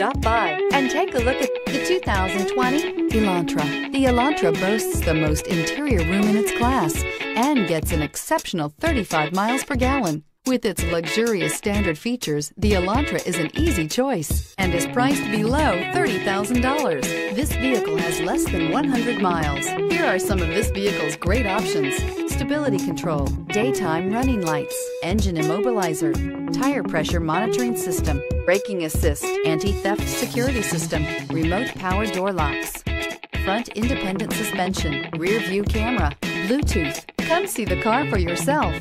Stop by and take a look at the 2020 Elantra. The Elantra boasts the most interior room in its class and gets an exceptional 35 miles per gallon. With its luxurious standard features, the Elantra is an easy choice and is priced below $30,000. This vehicle has less than 100 miles. Here are some of this vehicle's great options. Stability control, daytime running lights, engine immobilizer, tire pressure monitoring system, braking assist, anti-theft security system, remote power door locks, front independent suspension, rear view camera, Bluetooth. Come see the car for yourself.